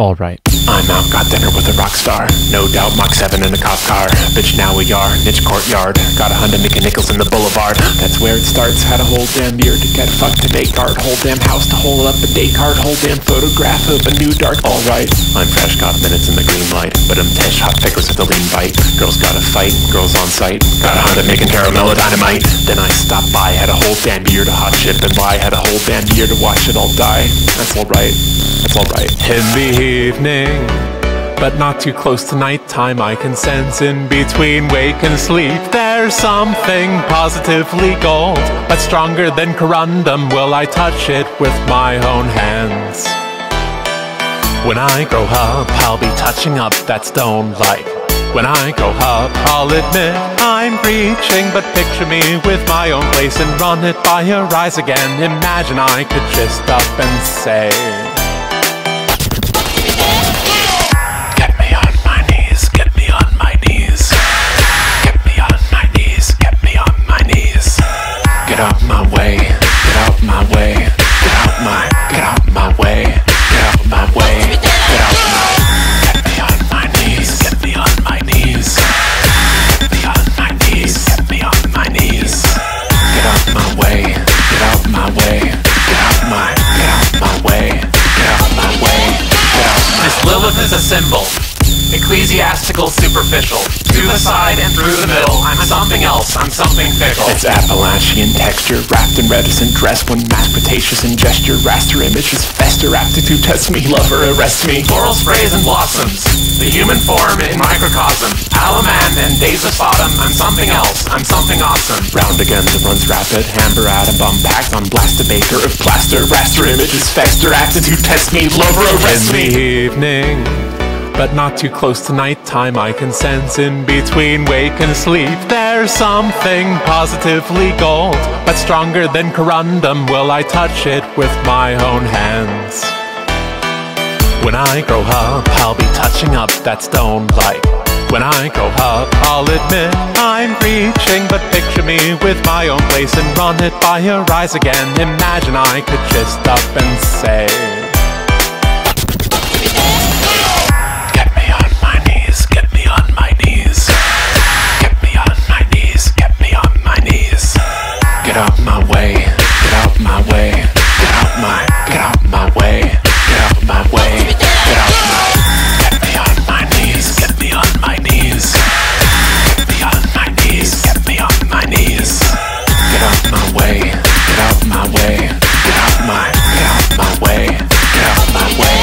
Alright. I'm out, got dinner with a rock star. No doubt, Mach 7 in a cop car. Bitch, now we are, niche courtyard. Got a hundred Mickey Nichols in the boulevard. That's where it starts. Had a whole damn year to get fucked to make art. Whole damn house to hold up a day card. Whole damn photograph of a new dark. Alright, I'm fresh, got minutes in the green light. But I'm Tesh, hot pickers with the lean bite. Girls gotta fight, girls on sight. Got a hundred making caramel dynamite. Then I stopped by, had a whole damn year to hot shit. and buy. Had a whole damn year to watch it all die. That's alright. That's alright. In the evening, but not too close to nighttime, I can sense in between wake and sleep. There's something positively gold, but stronger than corundum. Will I touch it with my own hands? When I grow up, I'll be touching up that stone light. When I grow up, I'll admit I'm reaching, but picture me with my own place and run it by your eyes again. Imagine I could just up and say. This a symbol. Ecclesiastical, superficial. To the side and through the middle. I'm something else. I'm something fickle. It's Appalachian texture, wrapped in reticent dress when mass cretaceous in gesture, raster images fester, aptitude test me, lover arrest me. Floral sprays and blossoms. The human form in microcosm. Alaman and days of bottom. I'm something else. I'm something awesome. Round again the runs rapid, amber atom bomb packed on blast baker of plaster, raster images fester, aptitude test me, lover arrest In the me. evening, but not too close to nighttime, I can sense in between wake and sleep. There's something positively gold, but stronger than corundum. Will I touch it with my own hands? When I grow up, I'll be touching up that stone like. When I grow up, I'll admit I'm reaching, but picture me with my own place and run it by your eyes again. Imagine I could just up and say. way, get out my, get out my way, get out my way.